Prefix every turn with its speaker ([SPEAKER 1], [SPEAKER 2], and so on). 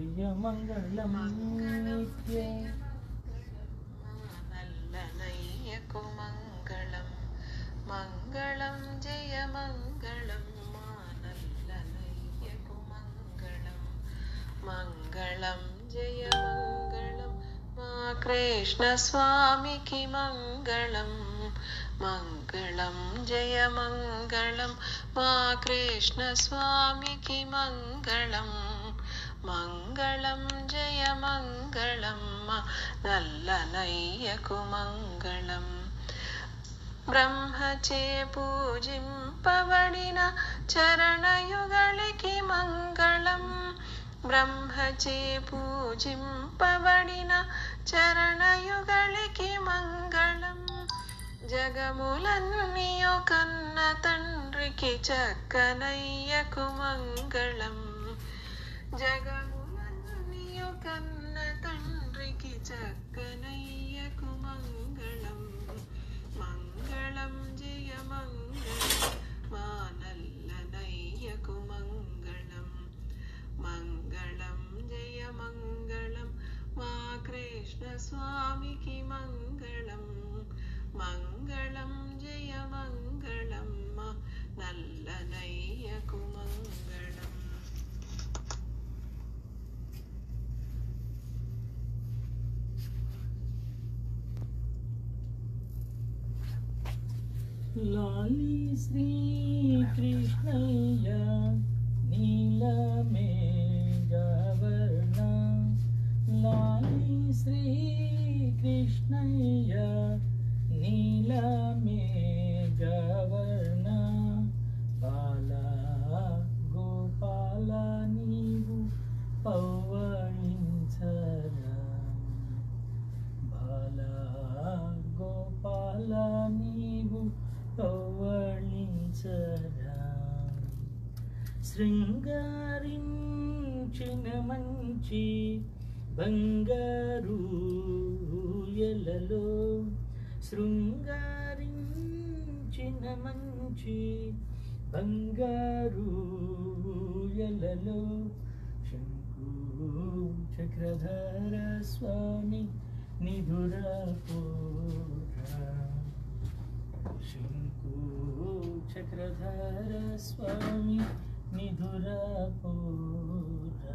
[SPEAKER 1] ശ്രീയമംഗളം
[SPEAKER 2] നല്ല മംഗളം ജയമംഗളം നല്ല മംഗളം ജയമംഗളം മാ കൃഷ്ണസ്വാമിക്ക് മംഗളം മംഗളം ജയമംഗളം മാ കൃഷ്ണസ്വാമിക്ക് മംഗളം. మంగళం జయ మంగళమ్మ మా కృష్ణ నల్లనయ్యకు మంగళం. బ్రహ్మచే పూజింపబడిన చరణయుగళికి మంగళం. బ్రహ్మచే పూజింపబడిన చరణయుగళికి మంగళం. జగములన్నీయు కన్న తండ్రికి చక్కనయ్యకు మంగళం. జగములన్నీయు కన్న తండ్రికి చక్కనయ్యకు మంగళం మంగళం జయ మంగళం మా నల్లనయ్యకు మంగళం మంగళం జయ మంగళం మా కృష్ణ స్వామికి మంగళం మంగళం జయ
[SPEAKER 1] लाली श्री कृष्णया नीलमे गवर्णा लाली श्री कृष्णया శృంగారించిన మంచి బంగారు ఎలలో శృంగారించిన మంచి బంగారు ఎలలో శంకు చక్రధర స్వామి నిధుర శంకు చక్రధర స్వామి নিধুরা পোরা